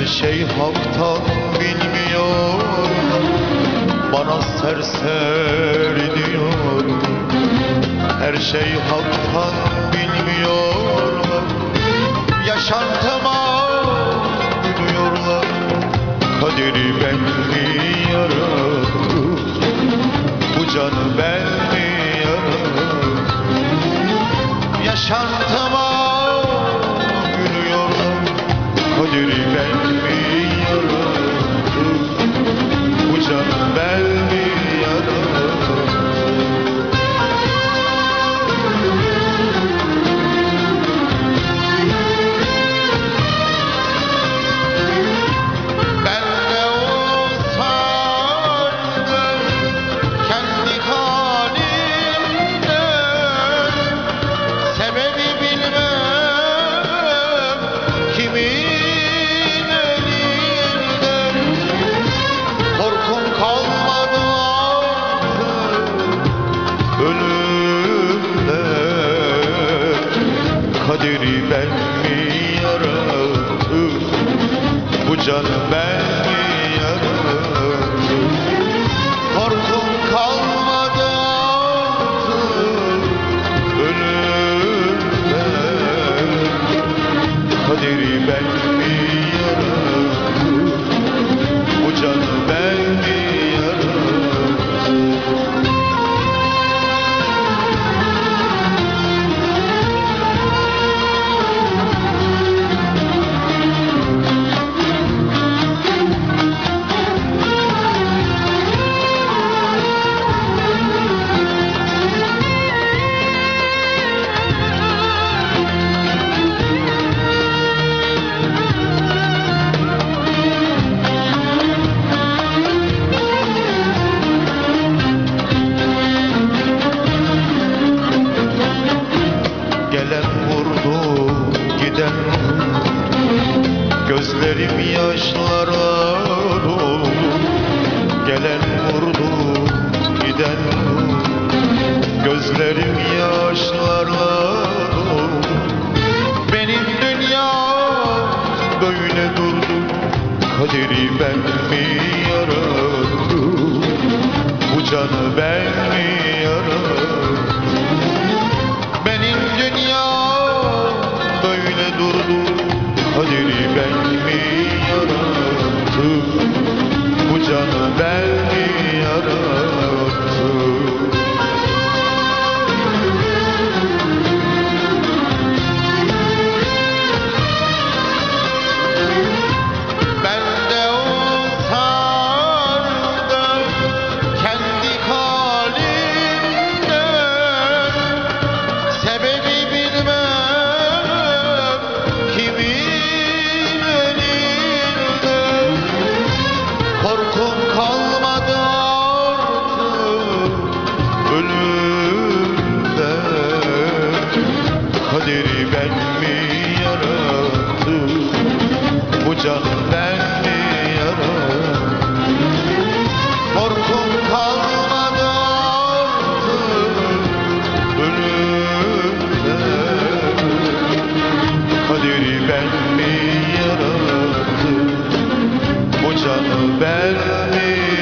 Her şey halkta bilmiyor. Bana serseri diyor Her şey halktan bilmiyor. Yaşantıma duyuyorlar. Kaderi ben mi yarattım Bu canı ben mi yarattım Yaşantıma Kaderi ben mi yarattım bu canı ben mi yarattım Korkum kalmadı artık ölümden. Kaderi ben mi Gözlerim yaşlara doldu Gelen vurdu, giden vurdu Gözlerim yaşlarla doldu Benim dünya böyle durdu. Kaderi ben mi yarattım Bu canı ben mi yarattım Umudum kalmadı artık ölümde. Kaderi ben mi yarattım? Bu canım ben Bend me.